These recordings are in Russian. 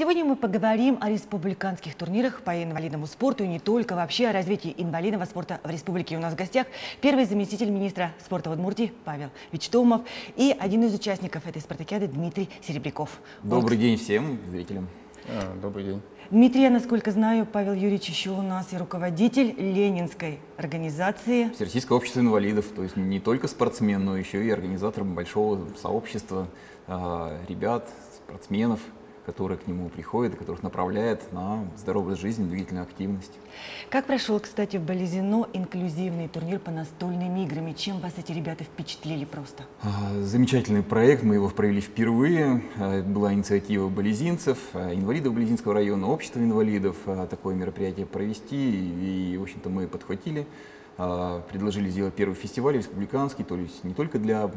Сегодня мы поговорим о республиканских турнирах по инвалидному спорту и не только, вообще о развитии инвалидного спорта в республике. У нас в гостях первый заместитель министра спорта в Удмуртии Павел Вичтомов и один из участников этой спартакиады Дмитрий Серебряков. Добрый день всем зрителям. А, добрый день. Дмитрий, я, насколько знаю, Павел Юрьевич еще у нас и руководитель Ленинской организации. Всероссийское общество инвалидов, то есть не только спортсмен, но еще и организатор большого сообщества э, ребят, спортсменов, которые к нему приходят, которых направляет на здоровую жизнь, двигательную активность. Как прошел, кстати, в Болезино инклюзивный турнир по настольным играм? И чем вас эти ребята впечатлили просто? А, замечательный проект, мы его провели впервые. А, это была инициатива болезинцев, а, инвалидов Болезинского района, общества инвалидов, такое мероприятие провести. И, в общем-то, мы подхватили предложили сделать первый фестиваль республиканский, то есть не только для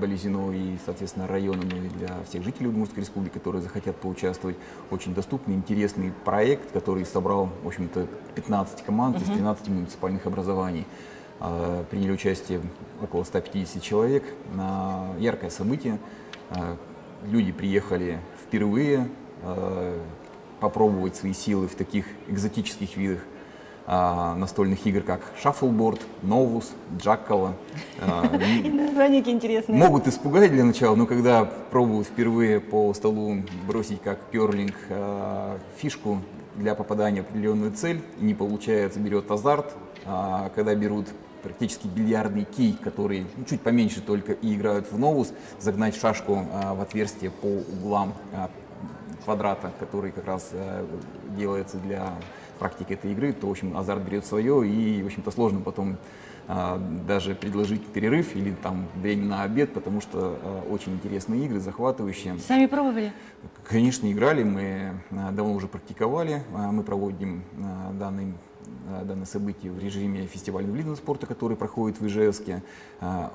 Болезино и, соответственно, района, но и для всех жителей Удмуртской республики, которые захотят поучаствовать. Очень доступный, интересный проект, который собрал, в общем-то, 15 команд из 13 муниципальных образований. А, приняли участие около 150 человек. На яркое событие. А, люди приехали впервые а, попробовать свои силы в таких экзотических видах а, настольных игр, как шаффлборд, новус, джаккала. Названия интересные. Могут испугать для начала, но когда пробуют впервые по столу бросить как перлинг а, фишку для попадания в определенную цель, не получается, берет азарт, а, когда берут практически бильярдный кий, который ну, чуть поменьше только и играют в новус, загнать шашку а, в отверстие по углам а, квадрата, который как раз а, делается для практики этой игры, то, в общем, азарт берет свое, и, в общем-то, сложно потом а, даже предложить перерыв или там время на обед, потому что а, очень интересные игры, захватывающие. Сами пробовали? Конечно, играли, мы а, давно уже практиковали, мы проводим данный данное событие в режиме фестиваля инвалидного спорта, который проходит в Ижевске.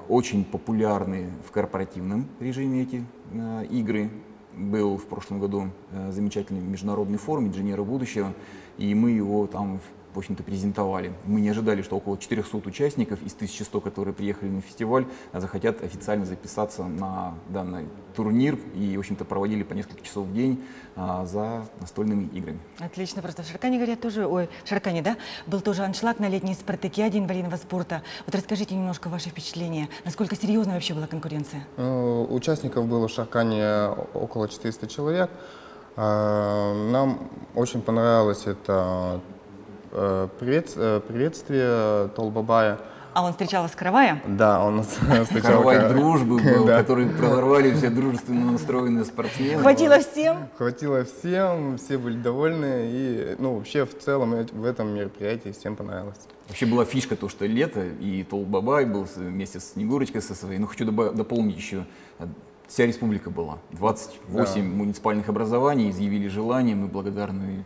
Очень популярны в корпоративном режиме эти игры. Был в прошлом году замечательный международный форум инженера будущего, и мы его там в общем-то, презентовали. Мы не ожидали, что около 400 участников из 1100, которые приехали на фестиваль, захотят официально записаться на данный турнир и, в общем-то, проводили по несколько часов в день а, за настольными играми. Отлично, просто в Шаркане, говорят, тоже, ой, в Шаркане, да, был тоже аншлаг на летней спартакиаде инвалидного спорта. Вот расскажите немножко ваши впечатления, насколько серьезная вообще была конкуренция? Э, участников было в Шаркане около 400 человек. А, нам очень понравилось это э, э, приветствие Толбабая. А он встречал вас Каравая? Да, он встречал Каравай дружбы был, который проворвали все дружественно настроенные спортсмены. Хватило всем? Хватило всем, все были довольны. И, ну, вообще, в целом, в этом мероприятии всем понравилось. Вообще была фишка то, что лето, и Толбабай был вместе с Снегурочкой со своей. Ну, хочу дополнить еще вся республика была. 28 да. муниципальных образований изъявили желание. Мы благодарны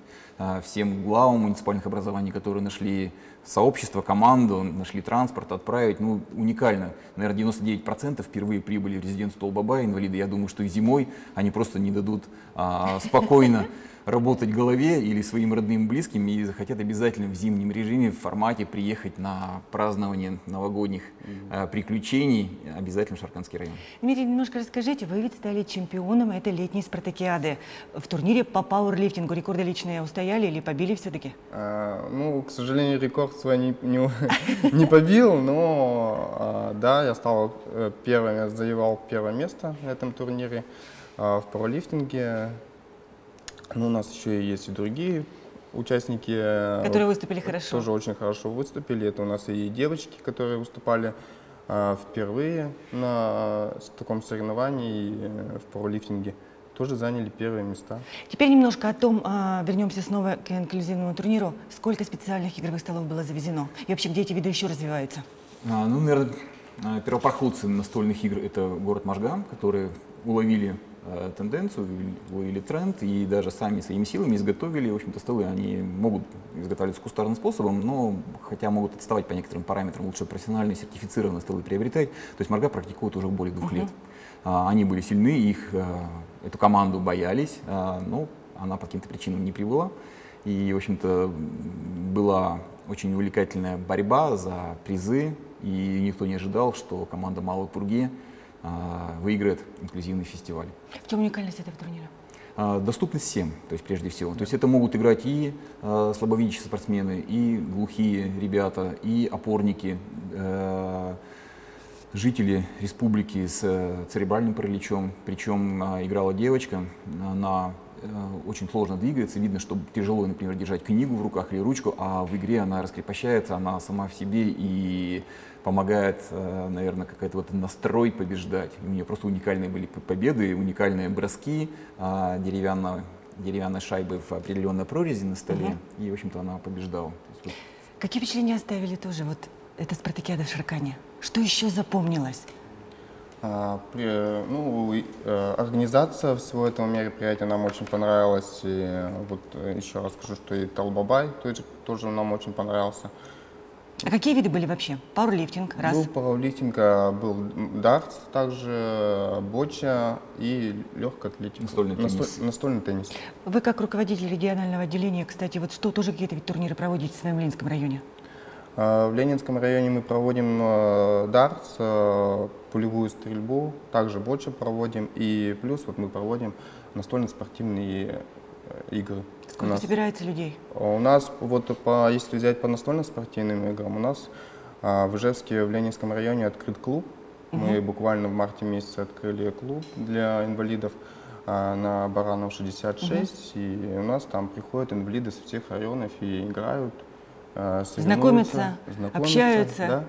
всем главам муниципальных образований, которые нашли сообщество, команду, нашли транспорт, отправить. Ну, уникально. Наверное, 99% впервые прибыли в резиденцию Толбаба, инвалиды. Я думаю, что и зимой они просто не дадут а, спокойно работать голове или своим родным близким и захотят обязательно в зимнем режиме, в формате приехать на празднование новогодних э, приключений, обязательно в Шарканский район. Дмитрий, немножко расскажите, вы ведь стали чемпионом этой летней спартакиады. В турнире по пауэрлифтингу рекорды личные устояли или побили все-таки? А, ну, к сожалению, рекорд свой не, не, не побил, но а, да, я стал э, первым, я завоевал первое место на этом турнире а, в пауэрлифтинге. Но у нас еще есть и другие участники. Э, которые выступили хорошо. Тоже очень хорошо выступили. Это у нас и девочки, которые выступали э, впервые на э, таком соревновании в пауэрлифтинге тоже заняли первые места. Теперь немножко о том, а, вернемся снова к инклюзивному турниру. Сколько специальных игровых столов было завезено? И вообще, где эти виды еще развиваются? А, ну, наверное, первопроходцы настольных игр – это город Можган, которые уловили Э, тенденцию или тренд, и даже сами своими силами изготовили, в общем-то, столы. Они могут изготавливаться кустарным способом, но хотя могут отставать по некоторым параметрам, лучше профессиональные сертифицированные столы приобретать. То есть Марга практикует уже более двух uh-huh. лет. А, они были сильны, их, э, эту команду боялись, а, но она по каким-то причинам не прибыла. И, в общем-то, была очень увлекательная борьба за призы, и никто не ожидал, что команда Малой Пурги а, выиграет инклюзивный фестиваль. В чем уникальность этого турнира? Доступность всем, то есть прежде всего. То есть это могут играть и э, слабовидящие спортсмены, и глухие ребята, и опорники, э, жители республики с э, церебральным параличом. Причем э, играла девочка, она э, очень сложно двигается, видно, что тяжело, например, держать книгу в руках или ручку, а в игре она раскрепощается, она сама в себе и помогает, э, наверное, какой-то вот настрой побеждать. У нее просто уникальные были победы, уникальные броски а, деревянной, деревянной шайбы в определенной прорези на столе, угу. и, в общем-то, она побеждала. Какие впечатления оставили тоже вот эта спартакиада в Шаркане? Что еще запомнилось? А, при, ну, э, организация всего этого мероприятия нам очень понравилась. И вот еще раз скажу, что и Талбабай тоже, тоже нам очень понравился. А какие виды были вообще? Пауэрлифтинг, раз. Был пауэрлифтинг, а, был дартс, также боча и легкая атлетика. Настольный теннис. Насто, настольный теннис. Вы как руководитель регионального отделения, кстати, вот что, тоже какие-то турниры проводите в своем Ленинском районе? А, в Ленинском районе мы проводим а, дартс, пулевую стрельбу, также боча проводим, и плюс вот мы проводим настольно-спортивные игры. Сколько нас, собирается людей? У нас, вот по, если взять по настольным спортивным играм, у нас а, в Ижевске, в Ленинском районе открыт клуб. Угу. Мы буквально в марте месяце открыли клуб для инвалидов а, на Баранов 66. Угу. И у нас там приходят инвалиды со всех районов и играют. А, знакомятся, знакомятся, общаются. Да?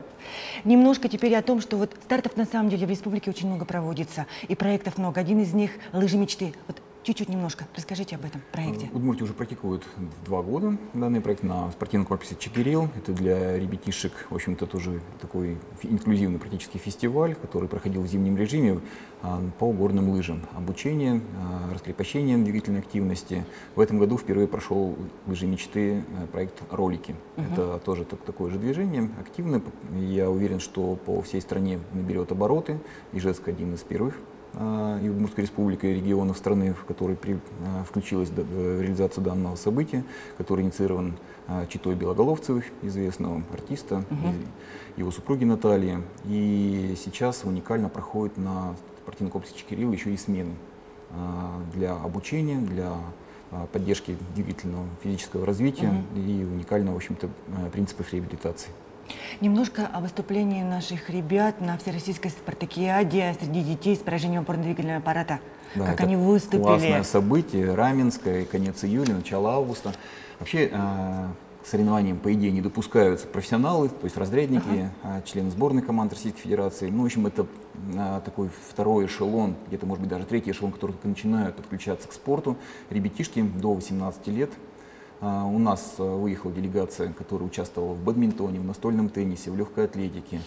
Немножко теперь о том, что вот стартов на самом деле в республике очень много проводится, и проектов много. Один из них – лыжи мечты. Вот Чуть-чуть немножко. Расскажите об этом проекте. В Удмуртии уже практикуют два года данный проект на спортивном корпусе Чекирил. Это для ребятишек, в общем-то, тоже такой инклюзивный практически фестиваль, который проходил в зимнем режиме а, по горным лыжам. Обучение, а, раскрепощение двигательной активности. В этом году впервые прошел лыжи мечты а, проект «Ролики». Угу. Это тоже такое же движение, активное. Я уверен, что по всей стране наберет обороты. Ижевск один из первых и Удмуртской республикой регионов страны, в которой при, а, включилась в реализацию данного события, который инициирован а, Читой Белоголовцевых, известного артиста, угу. его супруги Натальи. И сейчас уникально проходит на спортивном комплексе Чекирилл еще и смены для обучения, для поддержки двигательного физического развития угу. и уникального, в общем-то, принципов реабилитации. Немножко о выступлении наших ребят на Всероссийской спартакиаде среди детей с поражением опорно-двигательного аппарата. Да, как они выступили. Классное событие, Раменское, конец июля, начало августа. Вообще э, к соревнованиям, по идее, не допускаются профессионалы, то есть разрядники, ага. члены сборной команд Российской Федерации. Ну, в общем, это э, такой второй эшелон, где-то, может быть, даже третий эшелон, который только начинают подключаться к спорту. Ребятишки до 18 лет, у нас э, выехала делегация, которая участвовала в бадминтоне, в настольном теннисе, в легкой атлетике.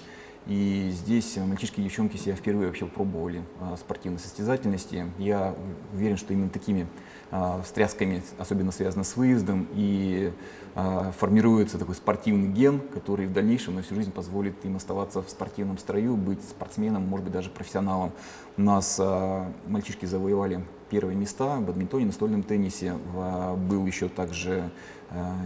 И здесь мальчишки и девчонки себя впервые вообще пробовали а, спортивной состязательности. Я уверен, что именно такими а, встрясками, особенно связано с выездом, и а, формируется такой спортивный ген, который в дальнейшем на всю жизнь позволит им оставаться в спортивном строю, быть спортсменом, может быть, даже профессионалом. У нас а, мальчишки завоевали первые места в бадминтоне, настольном теннисе. Был еще также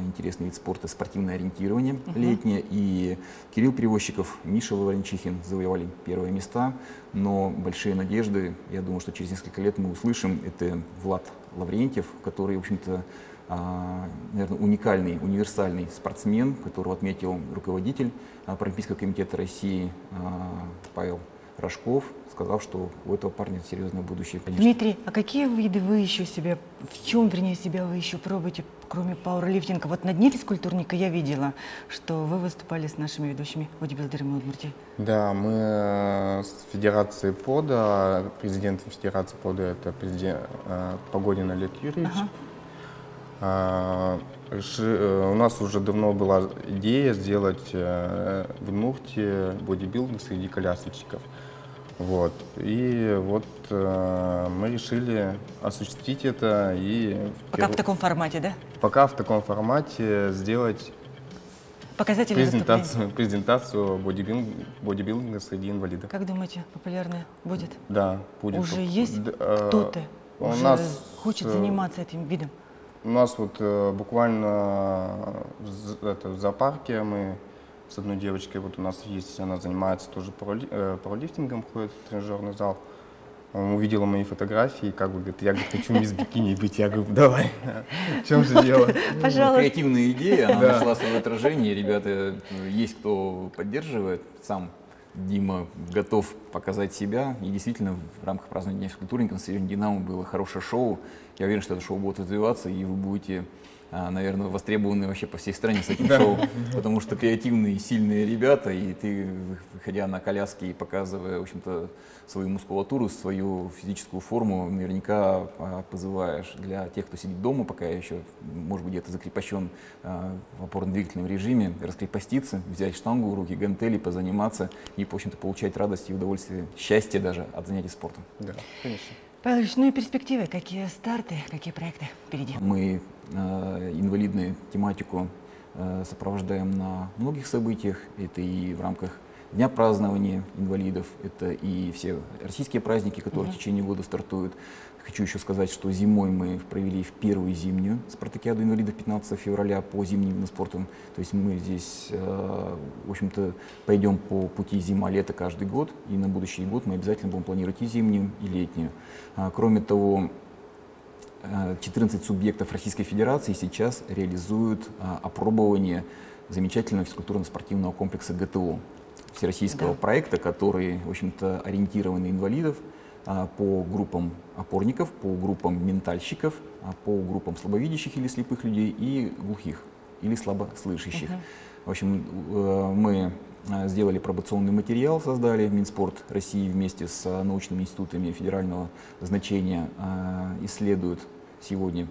интересный вид спорта спортивное ориентирование uh-huh. летнее. И Кирилл Перевозчиков, Миша Лавренчихин завоевали первые места. Но большие надежды, я думаю, что через несколько лет мы услышим, это Влад Лаврентьев, который, в общем-то, а, наверное, уникальный, универсальный спортсмен, которого отметил руководитель а, Паралимпийского комитета России а, Павел Рожков, сказав, что у этого парня серьезное будущее, конечно. Дмитрий, а какие виды вы еще себе, в чем, вернее, себя вы еще пробуете, кроме пауэрлифтинга? Вот на дне физкультурника я видела, что вы выступали с нашими ведущими бодибилдерами Удмуртии. Да, мы э, с Федерацией ПОДа, президентом Федерации ПОДа это президент э, Погодин Олег Юрьевич. Ага. А, э, у нас уже давно была идея сделать в Удмуртии бодибилдинг среди колясочников. Вот. И вот э, мы решили осуществить это и... Пока в, в таком формате, да? Пока в таком формате сделать Показатели презентацию, презентацию бодибилдинга, бодибилдинга среди инвалидов. Как думаете, популярная будет? Да, будет. Уже есть кто-то? У Уже нас хочет заниматься этим видом? У нас вот э, буквально в, это, в зоопарке мы с одной девочкой, вот у нас есть, она занимается тоже э, паралифтингом, ходит в тренажерный зал. Он увидел мои фотографии, как бы говорит, я говорит, хочу мисс бикини быть. Я говорю, давай, в чем же дело? Пожалуйста. Креативная идея, она нашла свое отражение. Ребята, есть кто поддерживает. Сам Дима готов показать себя. И действительно, в рамках празднования Дня физкультурника на стадионе «Динамо» было хорошее шоу. Я уверен, что это шоу будет развиваться, и вы будете, наверное, востребованы вообще по всей стране с этим шоу. Потому что креативные, сильные ребята, и ты, вы- выходя на коляске и показывая, в общем-то, свою мускулатуру, свою физическую форму, наверняка а, позываешь для тех, кто сидит дома, пока еще, может быть, где-то закрепощен а, в опорно-двигательном режиме, раскрепоститься, взять штангу в руки, гантели, позаниматься и, в общем-то, получать радость и удовольствие, счастье даже от занятий спортом. Да, конечно. Павел ну и перспективы, какие старты, какие проекты впереди? Мы инвалидную тематику э, сопровождаем на многих событиях. Это и в рамках Дня празднования инвалидов, это и все российские праздники, которые в течение года стартуют. Хочу еще сказать, что зимой мы провели в первую зимнюю спартакиаду инвалидов 15 февраля по зимним видам спорта. То есть мы здесь, э, в общем-то, пойдем по пути зима-лето каждый год, и на будущий год мы обязательно будем планировать и зимнюю, и летнюю. А, Кроме того, Э, 14 субъектов Российской Федерации сейчас реализуют а, опробование замечательного физкультурно-спортивного комплекса ГТО, всероссийского Да. проекта, который, в общем-то, ориентирован на инвалидов а, по группам опорников, по группам ментальщиков, а, по группам слабовидящих или слепых людей и глухих или слабослышащих. В общем, э, мы э, сделали пробационный материал, создали Минспорт России вместе с э, научными институтами федерального значения, э, исследуют сегодня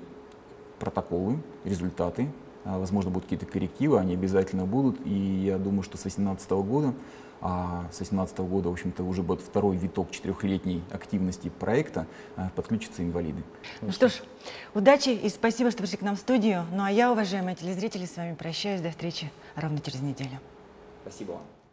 протоколы, результаты. А, Возможно, будут какие-то коррективы, они обязательно будут. И я думаю, что с 2018 года, а с 2018 года, в общем-то, уже будет второй виток четырехлетней активности проекта, а, подключатся инвалиды. Ну что ж, удачи и спасибо, что пришли к нам в студию. Ну а я, уважаемые телезрители, с вами прощаюсь. До встречи ровно через неделю. Спасибо вам.